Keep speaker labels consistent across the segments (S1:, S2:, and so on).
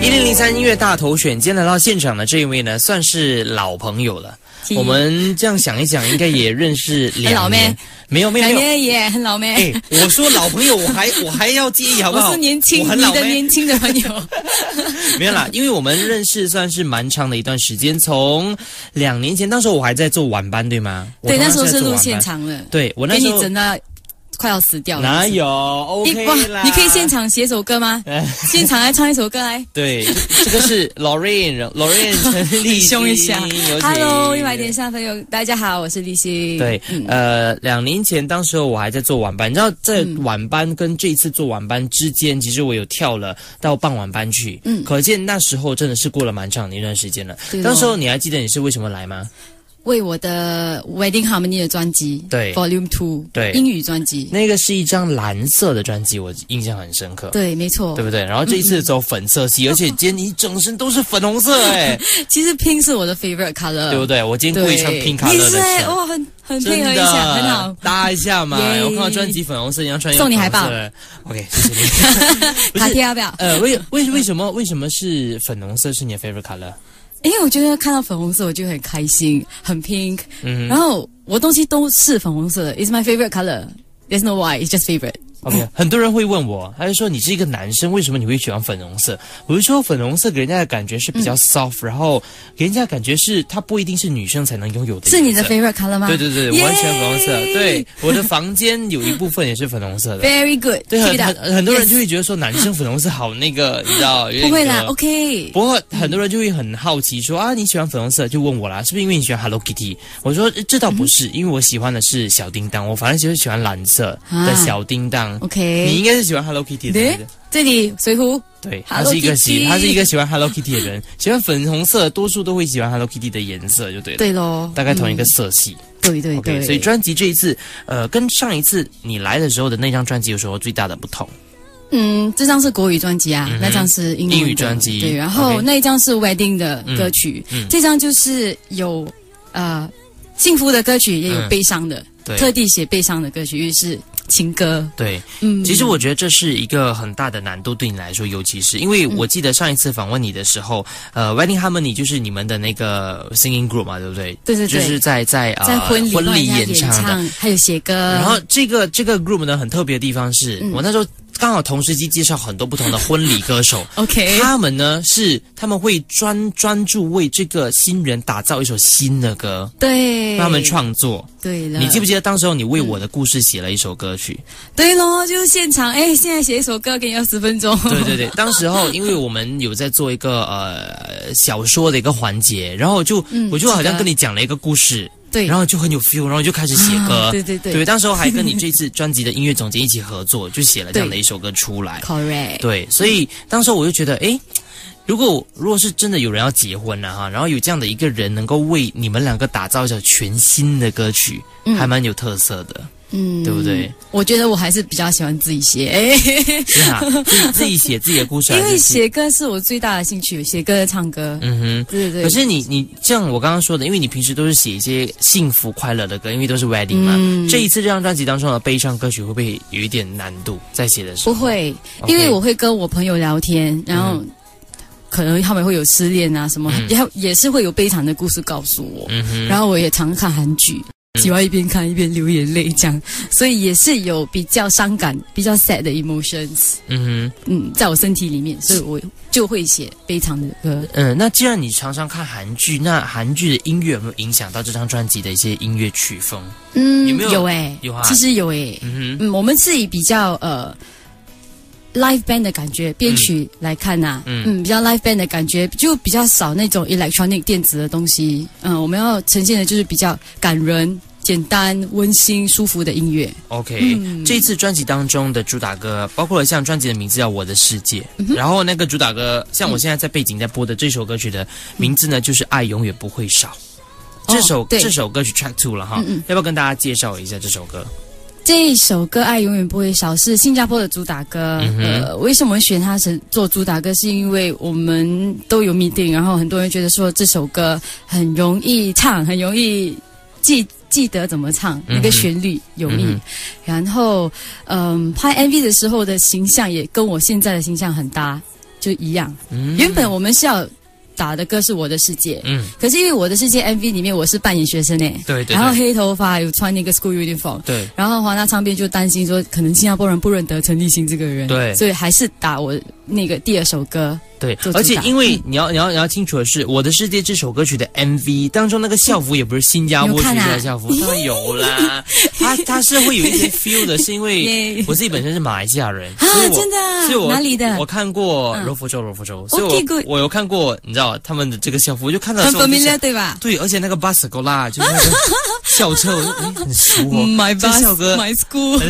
S1: 一零零三音乐大头选，今天来到现场的这一位呢，算是老朋友了。我们这样想一想，应该也认识 两年。没有没有没有，
S2: 两年也很老咩？
S1: 哎，我说老朋友，我还 我还要介意好不好？
S2: 我是年轻，
S1: 你
S2: 的年轻的朋友。
S1: 没有啦，因为我们认识算是蛮长的一段时间，从两年前，那时候我还在做晚班，对吗？
S2: 对，那时候是录现场了。
S1: 对我那时候。
S2: 快要死掉了，
S1: 哪有？OK 啦，
S2: 你可以现场写首歌吗？现场来唱一首歌来。
S1: 对，这个是 Lorraine，Lorraine 陈立
S2: 新。一下，Hello，一百点下朋友，大家好，我是立新。
S1: 对，呃，两年前，当时候我还在做晚班，你知道，在晚班跟这一次做晚班之间，其实我有跳了到傍晚班去。嗯，可见那时候真的是过了蛮长的一段时间了。当时候你还记得你是为什么来吗？
S2: 为我的 Wedding Harmony 的专辑，
S1: 对
S2: Volume Two，
S1: 对
S2: 英语专辑，
S1: 那个是一张蓝色的专辑，我印象很深刻。
S2: 对，没错，
S1: 对不对？然后这一次走粉色系，而且今天你整身都是粉红色，哎，
S2: 其实 Pink 是我的 favorite color，
S1: 对不对？我今天故意穿 Pink color
S2: 的，哇，很很配合一下，很好，
S1: 搭一下嘛。我看到专辑粉红色，你要穿
S2: 送你海报
S1: ，OK，谢谢你。
S2: 卡贴要不要？
S1: 呃，为为为什么为什么是粉红色是你的 favorite color？
S2: 因为我觉得看到粉红色，我就很开心，很 pink。然后我东西都是粉红色的，It's my favorite color. There's no why, it's just favorite.
S1: OK，很多人会问我，他就说你是一个男生，为什么你会喜欢粉红色？我就说粉红色给人家的感觉是比较 soft，然后给人家感觉是它不一定是女生才能拥有的。
S2: 是你的 favorite color 吗？
S1: 对对对，完全粉红色。对，我的房间有一部分也是粉红色的。
S2: Very good。
S1: 对，很很很多人就会觉得说男生粉红色好那个，你知道？
S2: 不会啦，OK。
S1: 不过很多人就会很好奇说啊，你喜欢粉红色，就问我啦，是不是因为你喜欢 Hello Kitty？我说这倒不是，因为我喜欢的是小叮当，我反正就是喜欢蓝色的小叮当。
S2: OK，
S1: 你应该。是喜欢 Hello Kitty 的，对
S2: 这里水壶，
S1: 对，他是一个喜，他是一个喜欢 Hello Kitty 的人，喜欢粉红色，多数都会喜欢 Hello Kitty 的颜色，就对了，
S2: 对喽，
S1: 大概同一个色系，
S2: 对对对，
S1: 所以专辑这一次，呃，跟上一次你来的时候的那张专辑有什么最大的不同？
S2: 嗯，这张是国语专辑啊，那张是英
S1: 英语专辑，
S2: 对，然后那一张是 Wedding 的歌曲，这张就是有呃幸福的歌曲，也有悲伤的，特地写悲伤的歌曲，于是。情歌。
S1: 对，嗯，其实我觉得这是一个很大的难度对你来说，尤其是因为我记得上一次访问你的时候，呃，Wedding Harmony 就是你们的那个 singing group 嘛，对不对？
S2: 对对
S1: 对，就是在在
S2: 在婚礼
S1: 婚礼
S2: 演唱的，还有写歌。
S1: 然后这个这个 group 呢，很特别的地方是我那时候。刚好同时期介绍很多不同的婚礼歌手，
S2: OK，
S1: 他们呢是他们会专专注为这个新人打造一首新的歌，
S2: 对，
S1: 他们创作，
S2: 对了。
S1: 你记不记得当时候你为我的故事写了一首歌曲？
S2: 对喽，就是现场，哎，现在写一首歌给你二十分钟。
S1: 对对对，当时候因为我们有在做一个呃小说的一个环节，然后就我就好像跟你讲了一个故事。
S2: 对，
S1: 然后就很有 feel，然后就开始写歌。
S2: 对对对，
S1: 对，当时候还跟你这次专辑的音乐总监一起合作，就写了这样的一首歌出来。
S2: Correct。
S1: 对，所以当时我就觉得，哎，如果如果是真的有人要结婚了哈，然后有这样的一个人能够为你们两个打造一首全新的歌曲，还蛮有特色的。嗯，对不对？
S2: 我觉得我还是比较喜欢自己写，哎，
S1: 是啊，自己自己写自己的故事。
S2: 因为写歌是我最大的兴趣，写歌、唱歌。嗯哼，对对。
S1: 可是你你像我刚刚说的，因为你平时都是写一些幸福快乐的歌，因为都是 wedding 嘛。这一次这张专辑当中的悲伤歌曲会不会有一点难度在写的时候？
S2: 不会，因为我会跟我朋友聊天，然后可能他们会有失恋啊什么，然后也是会有悲惨的故事告诉我。嗯哼，然后我也常看韩剧。喜欢一边看一边流眼泪，这样，所以也是有比较伤感、比较 sad 的 emotions。嗯哼，嗯，在我身体里面，所以我就会写悲伤的歌。
S1: 嗯，那既然你常常看韩剧，那韩剧的音乐有没有影响到这张专辑的一些音乐曲风？嗯，有没有？
S2: 有哎，
S1: 有啊，
S2: 其实有哎。嗯哼，嗯，我们是以比较呃 live band 的感觉编曲来看呐。嗯，比较 live band 的感觉，就比较少那种 electronic 电子的东西。嗯，我们要呈现的就是比较感人。简单、温馨、舒服的音乐。
S1: OK，这次专辑当中的主打歌，包括了像专辑的名字叫《我的世界》，然后那个主打歌，像我现在在背景在播的这首歌曲的名字呢，就是《爱永远不会少》。这首这首歌曲 Track Two 了哈，要不要跟大家介绍一下这首歌？
S2: 这一首歌《爱永远不会少》是新加坡的主打歌。呃，为什么选它成做主打歌？是因为我们都有 meeting，然后很多人觉得说这首歌很容易唱，很容易记。记得怎么唱那个旋律有力，然后嗯，拍 MV 的时候的形象也跟我现在的形象很搭，就一样。原本我们是要。打的歌是我的世界，嗯，可是因为我的世界 MV 里面我是扮演学生诶，
S1: 对对，
S2: 然后黑头发有穿那个 school uniform，
S1: 对，
S2: 然后华纳唱片就担心说可能新加坡人不认得陈立新这个人，
S1: 对，
S2: 所以还是打我那个第二首歌。
S1: 对，而且因为你要你要你要清楚的是，《我的世界》这首歌曲的 MV 当中那个校服也不是新加坡学校的校服，当然有啦。他他是会有一些 feel 的，是因为 我自己本身是马来西亚人，
S2: 啊，真的，
S1: 所以我
S2: 哪里的？
S1: 我看过柔佛州，柔佛州，所以我我有看过，你知道他们的这个校服，我就看到很
S2: familiar 对吧？
S1: 对，而且那个 bus go 啦，就是那个校车，哎，很熟哦。
S2: My bus,
S1: 校歌
S2: ，My school，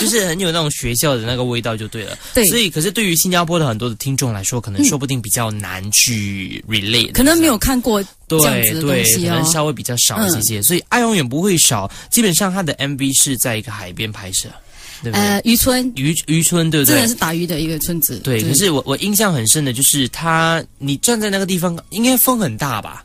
S1: 就是很有那种学校的那个味道就对了。
S2: 对，
S1: 所以可是对于新加坡的很多的听众来说，可能说不定比较。难去 relate，
S2: 可能没有看过这样子的东西
S1: 哦，可能稍微比较少一些些，所以爱永远不会少。基本上他的 MV 是在一个海边拍摄，对不对？
S2: 呃，渔村，
S1: 渔渔村，对不对？
S2: 真的是打鱼的一个村子。
S1: 对，可是我我印象很深的就是他，你站在那个地方，应该风很大吧？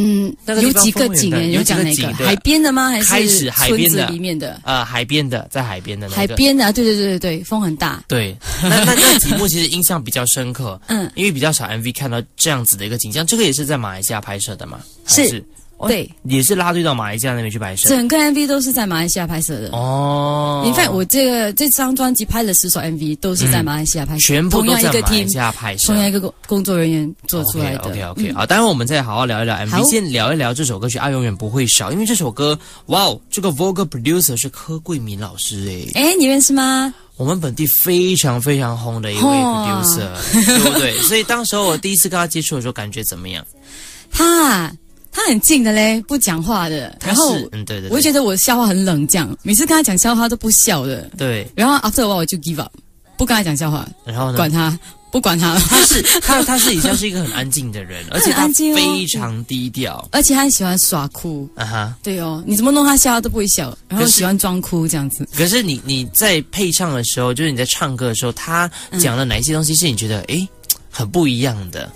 S2: 嗯，有几个景诶？有讲哪个海边的吗？还是
S1: 开始海边的
S2: 里面的？
S1: 呃，海边的，在海边的。
S2: 那个海边的，对对对对对，风很大。
S1: 对，那那那几幕其实印象比较深刻。嗯，因为比较少 MV 看到这样子的一个景象，这个也是在马来西亚拍摄的嘛？
S2: 是。对，
S1: 也是拉队到马来西亚那边去拍摄，
S2: 整个 MV 都是在马来西亚拍摄的。哦，你看我这个这张专辑拍了十首 MV，都是在马来西亚拍摄，
S1: 全部都在马
S2: 来
S1: 西亚拍摄，
S2: 同样一个工工作人员做出来的。
S1: OK OK，好，待会我们再好好聊一聊 MV，先聊一聊这首歌曲《爱永远不会少》，因为这首歌，哇哦，这个 Vocal Producer 是柯桂敏老师哎，
S2: 哎，你认识吗？
S1: 我们本地非常非常红的一位 Producer，对不对？所以当时候我第一次跟他接触的时候，感觉怎么样？
S2: 他。他很静的嘞，不讲话的。然后，
S1: 嗯，对对，
S2: 我就觉得我笑话很冷，这样每次跟他讲笑话都不笑的。
S1: 对。
S2: 然后 after a while 我就 give up，不跟他讲笑话。
S1: 然后呢？
S2: 管他，不管他。
S1: 他是 他，他是以前是一个很安静的人，而且他非常低调，
S2: 而且他很喜欢耍哭。啊哈。对哦，你怎么弄他笑都不会笑，然后喜欢装哭这样子。
S1: 可是你你在配唱的时候，就是你在唱歌的时候，他讲了哪一些东西是你觉得哎很不一样的？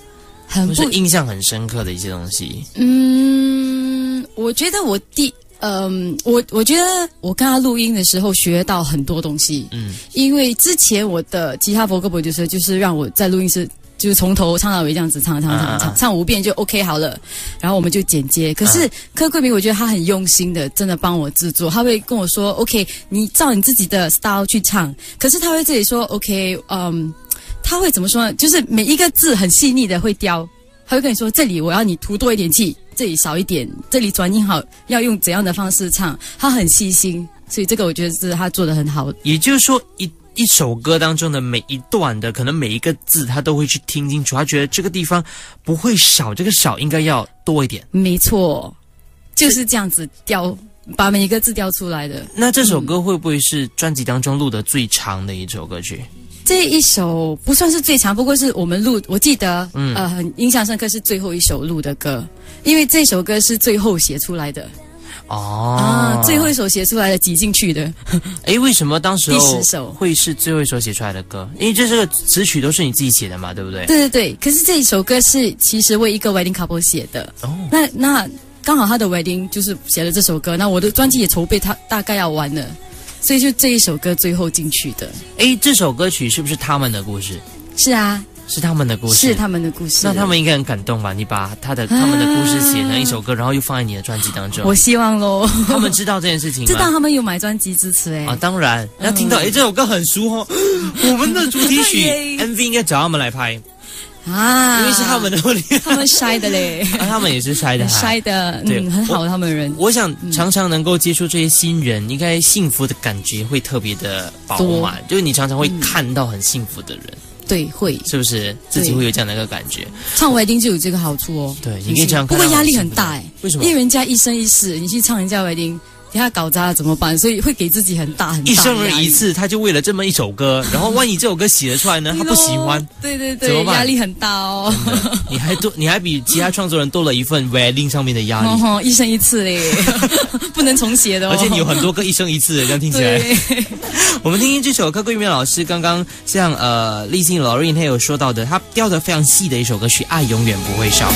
S1: 很不印象很深刻的一些东西。
S2: 嗯，我觉得我第，嗯，我我觉得我跟他录音的时候学到很多东西。嗯，因为之前我的吉他 vocal 就是就是让我在录音室就是从头唱到尾这样子唱唱唱唱唱五遍就 OK 好了，然后我们就剪接。可是柯桂明，我觉得他很用心的，真的帮我制作。他会跟我说 OK，你照你自己的 style 去唱。可是他会自己说 OK，嗯。他会怎么说呢？就是每一个字很细腻的会雕，他会跟你说：“这里我要你涂多一点气，这里少一点，这里转音好，要用怎样的方式唱。”他很细心，所以这个我觉得是他做的很好。
S1: 也就是说，一一首歌当中的每一段的，可能每一个字他都会去听清楚，他觉得这个地方不会少，这个少应该要多一点。
S2: 没错，就是这样子雕，把每一个字雕出来的。
S1: 那这首歌会不会是专辑当中录的最长的一首歌曲？
S2: 这一首不算是最长，不过是我们录，我记得，嗯呃，很印象深刻是最后一首录的歌，因为这首歌是最后写出来的。哦，啊，最后一首写出来的挤进去的。
S1: 哎，为什么当时
S2: 第十首
S1: 会是最后一首写出来的歌？因为这是个词曲都是你自己写的嘛，对不对？
S2: 对对对。可是这一首歌是其实为一个 wedding couple 写的。哦。那那刚好他的 wedding 就是写了这首歌，那我的专辑也筹备，他大概要完了。所以就这一首歌最后进去的。
S1: 哎，这首歌曲是不是他们的故事？
S2: 是啊，
S1: 是他们的故事，
S2: 是他们的故事。
S1: 那他们应该很感动吧？你把他的他们的故事写成一首歌，然后又放在你的专辑当中。
S2: 我希望喽。
S1: 他们知道这件事情吗？
S2: 知道，他们有买专辑支持哎。
S1: 啊，当然。那听到哎，这首歌很熟哦，我们的主题曲 MV 应该找他们来拍。啊，因为是他们的问题，
S2: 他们筛的嘞，
S1: 他们也是筛的，
S2: 筛的，对，很好，他们人。
S1: 我想常常能够接触这些新人，应该幸福的感觉会特别的饱满，就是你常常会看到很幸福的人，
S2: 对，会，
S1: 是不是？自己会有这样的一个感觉？
S2: 唱外丁就有这个好处哦，
S1: 对，你可以这样，
S2: 不过压力很大哎，
S1: 为什么？
S2: 因为人家一生一世，你去唱人家外丁。等下搞砸了怎么办？所以会给自己很大很大
S1: 一生人一次，他就为了这么一首歌，然后万一这首歌写得出来呢？他不喜欢，
S2: 对对对，压力很大哦。
S1: 你还多，你还比其他创作人多了一份 wedding 上面的压力。
S2: 一生一次嘞，不能重写的。
S1: 而且你有很多歌一生一次，这样听起来。我们听听这首歌，桂明老师刚刚像呃立信 Lorraine 他有说到的，他调的非常细的一首歌曲《爱永远不会少》。